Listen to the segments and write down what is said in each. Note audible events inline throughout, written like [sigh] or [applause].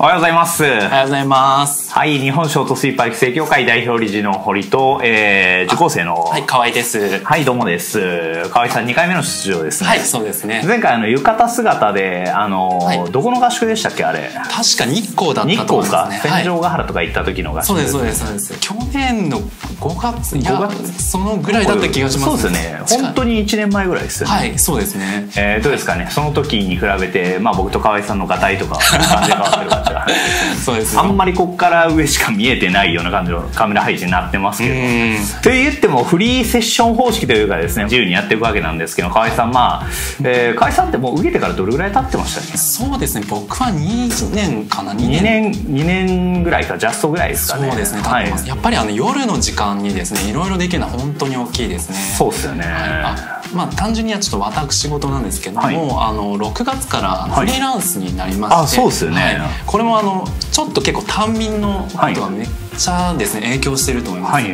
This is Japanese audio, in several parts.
おはようございます。おはようございます。はい、日本ショートスイーパー育成協会代表理事の堀と、えー、受講生の、はい、河合です。はい、どうもです。河合さん2回目の出場ですね。はい、そうですね。前回あの浴衣姿で、あの、はいどこの合宿でしたっけあれ？確か日光だっ日たと思光か、いますね。はい戦場ヶ原とか行った時の合宿そうです、そうです、そうです。去年の5月、いや5月？そのぐらいだった気がしますそうですね。本当に。に1年前ぐらいですよね。はい、そうですね。えー、どうですかねその時に比べて、まあ僕と河合さんのガタイとか感じで変わってる感じが [laughs] そうですあんまりこっから上しか見えてないような感じのカメラ配置になってますけど。うんと言ってもフリーセッション方式というかですね自由にやっていくわけなんですけど河合さんまあ、えー、河合さんってもう受けてからどれぐらい経ってましたっけ？そうですね。僕は2年かな、2 2年。年2年ぐらいかジャストぐらいですかねそうですね、経ってます。やっぱりあの夜の時間にですね、いろいろできるのは本当に大きいですね。そうですよね、あまあ単純にはちょっと私事なんですけども、はい。あの6月からはい。フリーランスになりまして、あそうですよね。はい。これもあのちょっと結構単民のことがめっちゃですね、影響してると思います、はい。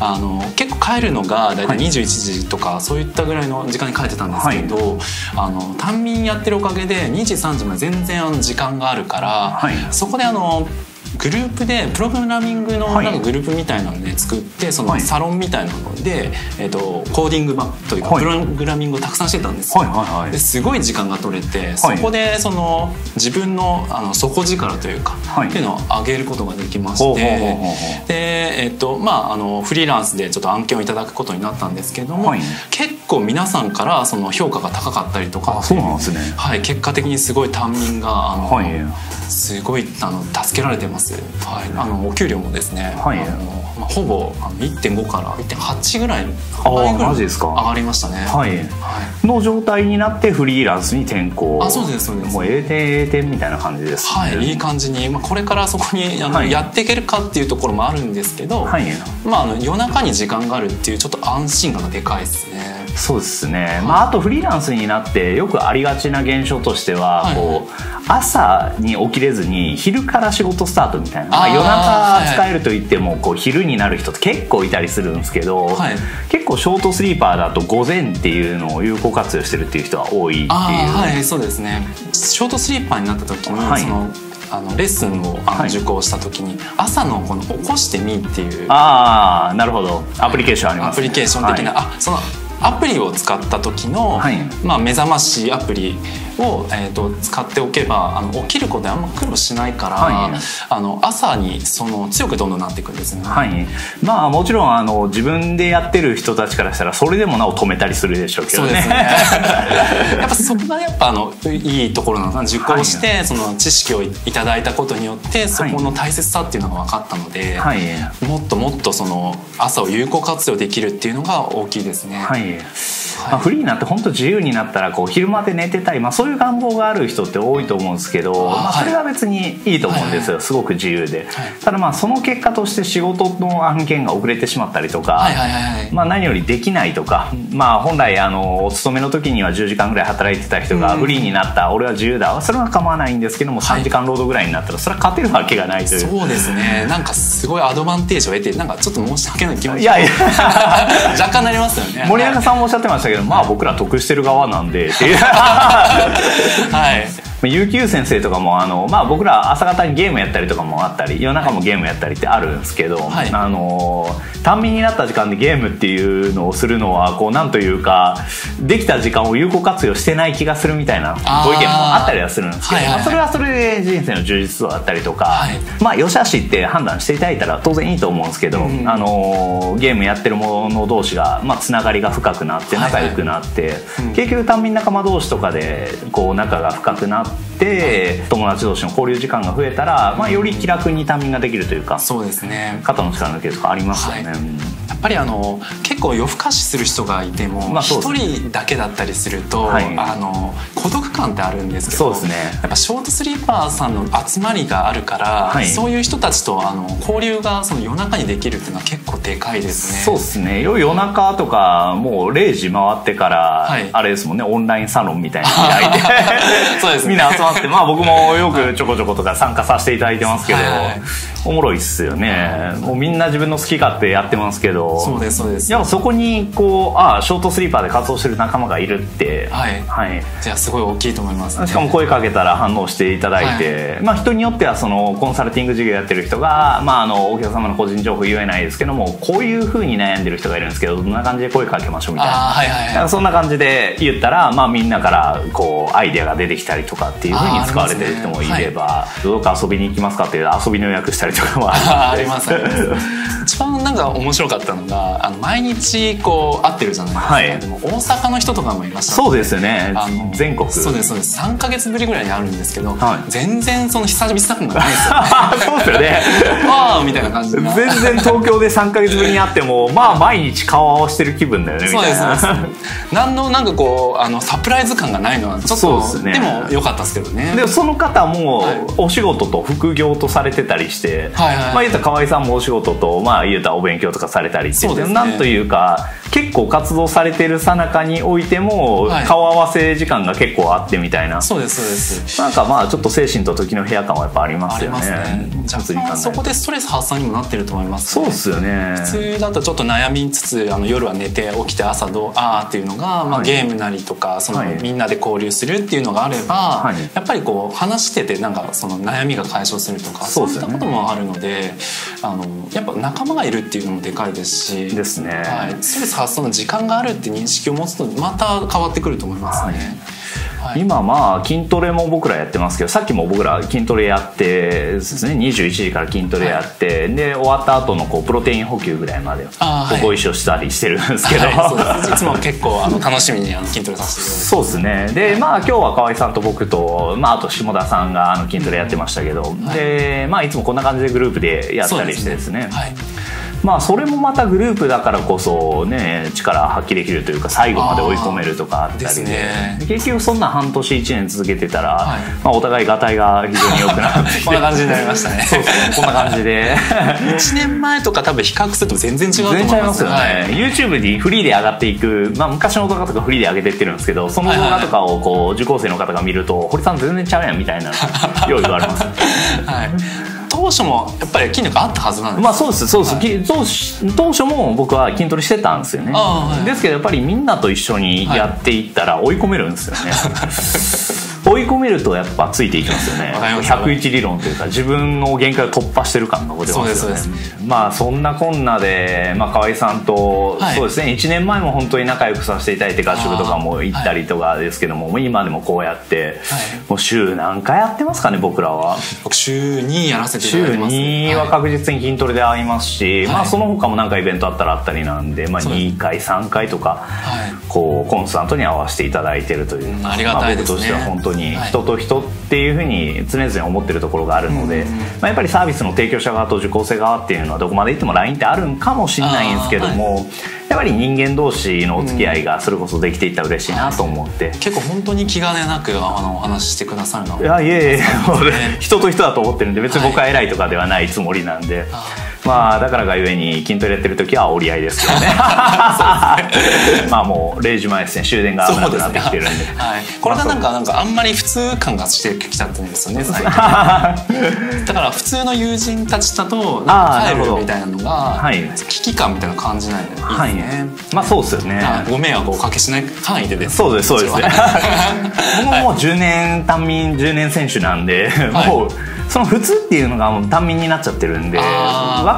あの結構帰るのが大体はい。21時とか、そういったぐらいの時間に帰ってたんですけど、あの単民やってるおかげで2時3時まで全然あの時間があるから、はい。そこであのグループでプログラミングのはい。なんかグループみたいなので作ってそはい。のサロンみたいなので、えっとコーディング版というかはい。プログラミングをたくさんしてたんですよ。はいはいはい。ですごい時間が取れてそこでその自分のあの底力というか、はい。っていうのを上げることができましてで、えっとまあ、あのフリーランスでちょっと案件をいただくことになったんですけども、はい。結構皆さんからその評価が高かったりとかあそうなんですね。はい、結果的にすごい単民があの、はい。すごいあの助けられてます、はい、あのお給料もですね、はい。あのまあ、ほぼあの1.5から1.8ぐらい倍ぐらい上がりましたね。はい。はい。の状態になってフリーランスに転向。あそうですそうです。もう A 点 A 点みたいな感じです、ね、はい、いい感じに、まあ、これからそこにあの、はい。やっていけるかっていうところもあるんですけど、はい。まあ、あの夜中に時間があるっていうちょっと安心感がでかいですね。そうですね、まあ、あとフリーランスになってよくありがちな現象としては、はい。こう朝に起きれずに昼から仕事スタートみたいな、まあ、夜はい。中使えると言ってもこう昼になる人って結構いたりするんですけど、はい。結構ショートスリーパーだと午前っていうのを有効活用してるっていう人が多いっていう。はいそうですね。ショートスリーパーになった時に、はい。そのあのレッスンを受講した時に、朝のこの「起こしてみ」っていう。ああなるほど。アプリケーションあります、アプリケーション的な、はい。あそのアプリを使った時の、はいまあ、目覚ましアプリを、えー、と使っておけばあの起きることであんま苦労しないから、はい。あの朝にその強くどんどんなっていくんですよね。はい、まあもちろんあの自分でやってる人たちからしたらそれでもなお止めたりするでしょうけどね。そうですね。[laughs] やっぱそこがやっぱあのいいところなのかな。受講して、その知識をいただいたことによってそこの大切さっていうのが分かったので、はい。もっともっとその朝を有効活用できるっていうのが大きいですね。はい。まあ、フリーになって本当自由になったらこう昼まで寝てたい、まあ、そういう願望がある人って多いと思うんですけどまあ、それは別にいいと思うんですよ、すごく自由で、ただまあその結果として仕事の案件が遅れてしまったりとか、はいはいはいはい。まあ、何よりできないとか、まあ、本来あのお勤めの時には10時間ぐらい働いてた人がうんフリーになった、俺は自由だそれは構わないんですけどもはい。3時間労働ぐらいになったらそれは勝てるわけがないという。そうですね。なんかすごいアドバンテージを得てなんかちょっと申し訳ない気持ちいやいや。[laughs] 若干なりますよね。森中さんもおっしゃってましたけど、まあ僕ら得してる側なんでっていう [laughs] はい。有給先生とかもあの、まあ、僕ら朝方にゲームやったりとかもあったり夜中もゲームやったりってあるんですけど、はい。あの単民になった時間でゲームっていうのをするのはこうなんというかできた時間を有効活用してない気がするみたいなご意見もあったりはするんですけど、はいはいそれはそれで人生の充実度だったりとか、はい。まあ良し悪しって判断していただいたら当然いいと思うんですけど、うんあのゲームやってる者同士が、まあ、つながりが深くなってはいはい。仲良くなって、うん。結局単民仲間同士とかでこう仲が深くなって友達同士の交流時間が増えたら、まあ、より気楽に単民ができるというかそうですね。肩の力抜けるとかありますよね。はい。うん。やっぱりあの結構夜更かしする人がいてもまあそ一、うです人だけだったりすると、はい。あの孤独感ってあるんですけどそうですね。やっぱショートスリーパーさんの集まりがあるから、はい。そういう人たちとあの交流がその夜中にできるっていうのは結構でかいですね。そうですね。夜中とかもう0時回ってから、はい。あれですもんね。オンラインサロンみたいな。の開いてそうですね。みんな集まってまあ僕もよくちょこちょことか参加させていただいてますけど、はいはいおもろいっすよね。もうみんな自分の好き勝手やってますけどどそうですそうです。やっぱそこにこうああショートスリーパーで活動してる仲間がいるって。はい。はい。じゃあすごい大きいと思います、ね、しかも声かけたら反応していただいて、まあ、人によってはそのコンサルティング事業やってる人が、まあ、あのお客様の個人情報言えないですけどもこういうふうに悩んでる人がいるんですけどどんな感じで声かけましょうみたいな。はいはいそんな感じで言ったら、まあ、みんなからこうアイデアが出てきたりとかっていうふうに使われてる人もいれば、どうか遊びに行きますかっていう遊びの予約したりとかもありますあなんか面白かったのがあの毎日こう会ってるじゃないですか、はい。でも大阪の人とかもいました。そうですよね。あの全国。そうですそうです。3か月ぶりぐらいにあるんですけど、はい。全然その久々感がないですよね。[laughs] そうですよね。[laughs] わあみたいな感じで全然東京で3か月ぶりに会ってもまあ毎日顔合わせてる気分だよねみそうたいな。ですそうです。何のなんかこうあのサプライズ感がないのはちょっとですね。も良かったですけどね。でその方もはい。お仕事と副業とされてたりして、はいはいまあ言うたら河合さんもお仕事とまあ言うたらお勉強とかされたりってね。なんというか結構活動されてるさなかにおいてもはい。顔合わせ時間が結構あってみたいな、そうですそうです。なんかまあちょっと精神と時の部屋感はやっぱありますよね。ありますね。そこでストレス発散にもなってると思います、そうっすよね。普通だとちょっと悩みつつあの夜は寝て起きて朝どうああっていうのが、まあ、はい。ゲームなりとかその、はい。みんなで交流するっていうのがあれば、はい。やっぱりこう話しててなんかその悩みが解消するとかそういったこともあるのであのやっぱ仲間がいるっていうのもでかいですしですね。はい、ストレス発散の時間があるって認識を持つとまた変わってくると思いますね。はい。今まあ筋トレも僕らやってますけどさっきも僕ら筋トレやってですね21時から筋トレやって、で終わった後のこうプロテイン補給ぐらいまでご一緒したりしてるんですけど、はいいつも結構あの楽しみにあの筋トレさせてそうですね。でまあ今日は河合さんと僕と、まあ、あと下田さんがあの筋トレやってましたけど、でまあいつもこんな感じでグループでやったりしてですね。はいまあそれもまたグループだからこそね力発揮できるというか最後まで追い込めるとかあったりで。ね。結局そんな半年1年続けてたら、はい。まあ、お互いがたいが非常に良くなって [laughs] こんな感じになりましたね。そうそうこんな感じで。[laughs] 1年前とか多分比較すると全然違うと思い全然違いますよね、はい。YouTube にフリーで上がっていく、まあ、昔の動画とかフリーで上げてってるんですけどその動画とかをこう受講生の方が見ると堀さん全然ちゃうやんみたいなよう言われます [laughs] はい、当初もやっぱり筋力あったはずなんですまあそうですそうです、き当初当初も僕は筋トレしてたんですよね、はい。ですけどやっぱりみんなと一緒にやっていったら追い込めるんですよね、[laughs] 追い込めるとやっぱついていきますよね。わかります。101理論というか自分の限界を突破してる感が出ますよね。まあそんなこんなで、まあ、河合さんと、はい。そうですね。1年前も本当に仲良くさせていただいて合宿とかも行ったりとかですけども、今でもこうやって、もう週何回やってますかね僕らは。僕週2やらせていた週だいてます。2は確実に筋トレで会いますし、まあ、その他もなんかイベントあったらあったりなんで、まあ、そうです。2回3回とか、はい。こうコンスタントに合わせていただいてるという、うんありがたいですね。まあ僕としては本当にはい人と人っていうふうに常々思ってるところがあるので、うんまあ、やっぱりサービスの提供者側と受講生側っていうのはどこまで行っても LINE ってあるんかもしれないんですけども、やっぱり人間同士のお付き合いがそれこそできていったら嬉しいなと思って。結構本当に気兼ねなくあのお話ししてくださるのいやいえいえね [laughs] ね。人と人だと思ってるんで別に僕は偉いとかではないつもりなんで、まあだからがゆえに筋トレやってる時は折り合いですけどね。まあもう0時前ですね [laughs] 終電が危なくなってきてるんで。[laughs] はい、これがなんかなんかあんまり普通感がしてきちゃってるんですよね [laughs] 最近。だから普通の友人たちだとなんか帰るみたいなのがはい。危機感みたいなの感じないのはい。まあそうですよね。はいご迷惑をおかけしない範囲でです。そうですそうです。僕ももう10年単民10年選手なんで、はい。もうその普通っていうのがもう単民になっちゃってるんで分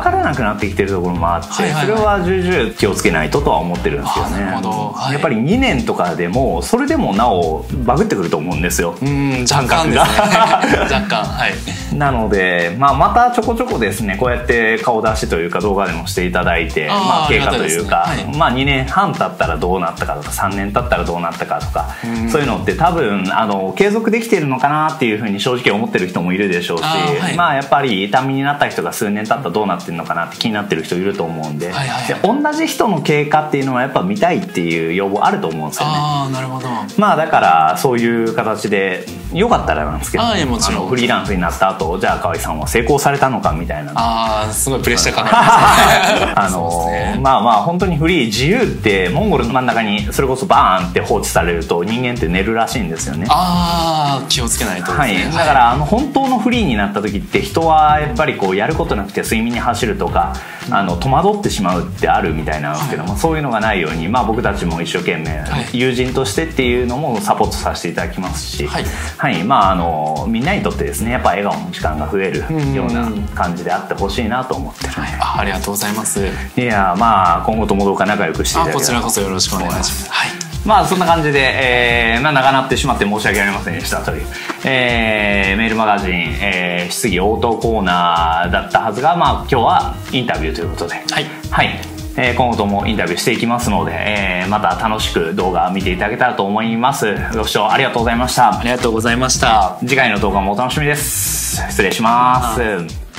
からなくなってきてるところもあって、はいはいはい。それは重々気をつけないととは思ってるんですけどね。はいやっぱり2年とかでもそれでもなおバグってくると思うんですようん若干ですね若干はいなので、まあ、またちょこちょこですねこうやって顔出しというか動画でもしていただいてまあ、経過というか、はい。まあ、2年半経ったらどうなったかとか3年経ったらどうなったかとかそういうのって多分あの継続できてるのかなっていうふうに正直思ってる人もいるでしょうしはい。まあ、やっぱり痛みになった人が数年経ったらどうなってるのかなって気になってる人いると思うんで,、はいはいはい。で同じ人の経過っていうのはやっぱ見たいっていう要望あると思うんですよね。ああなるほど。まあだからそういう形でよかったらなんですけどあいやもちろん。のフリーランスになった後じゃあ河合さんは成功されたのかみたいな。ああすごいプレッシャーかかりますね。[laughs] あのね。まあまあ本当にフリー自由ってモンゴルの真ん中にそれこそバーンって放置されると人間って寝るらしいんですよね。ああ気をつけないとですはい、ねだからあの本当のフリーになった時って人はやっぱりこうやることなくて睡眠に走るとかあの戸惑ってしまうってあるみたいなんですけども、そういうのがないように、まあ、僕たちも一生懸命、はい。友人としてっていうのもサポートさせていただきますし、はい。はい。まあ、あのみんなにとってですねやっぱ笑顔の時間が増えるような感じであってほしいなと思ってる、はい、あありがとうございます。いやまあ今後ともどうか仲良くしていただけこちらこそよろしくお願いします。はいまあそんな感じで、えーまあ、長なってしまって申し訳ありませんでしたという、えーメールマガジン、えー質疑応答コーナーだったはずが、まあ、今日はインタビューということで、はい。はい。えー今後ともインタビューしていきますので、えーまた楽しく動画見ていただけたらと思います。ご視聴ありがとうございました。ありがとうございました。次回の動画もお楽しみです。失礼します